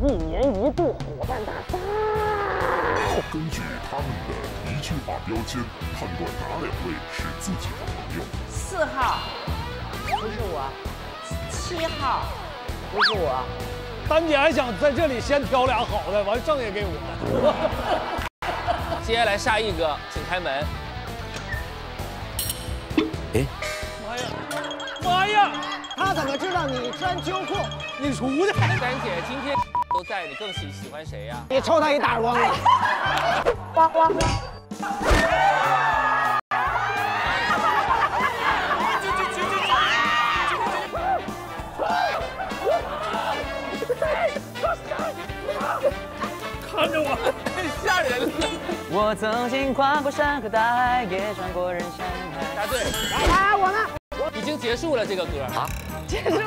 一年一度伙伴大赛。根据他们的一句话标签，判断哪两位是自己的朋友。四号不是我，七号不是我。丹姐还想在这里先挑俩好的，完剩下给我。接下来下一个，请开门。哎，妈呀，妈呀！他怎么知道你穿秋裤？你出去！丹姐今天都在，你更喜喜欢谁呀？你抽他一大耳光！呱呱呱！看着我，太吓人了！我曾经跨过山和大海，也穿过人山人海。答对。来，我呢？已经结束了这个歌啊，结束。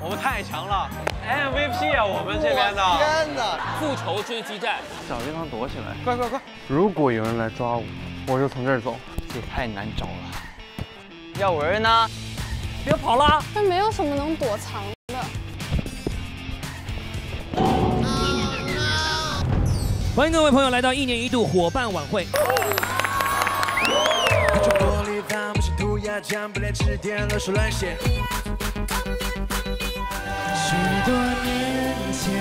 我们太强了，MVP 啊，我们这边的。天哪！复仇追击战，找地方躲起来。快快快！如果有人来抓我，我就从这儿走。这太难找了。要人呢？别跑了！这没有什么能躲藏的。欢迎各位朋友来到一年一度伙伴晚会。多年前，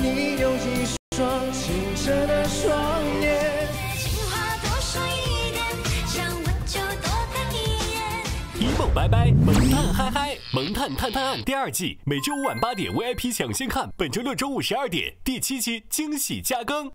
你有一双清澈的双眼。情话多说一点，想问就多看一眼。一梦拜拜，萌探嗨嗨，萌探探探案第二季，每周五晚八点 VIP 抢先看，本周六中午十二点第七期惊喜加更。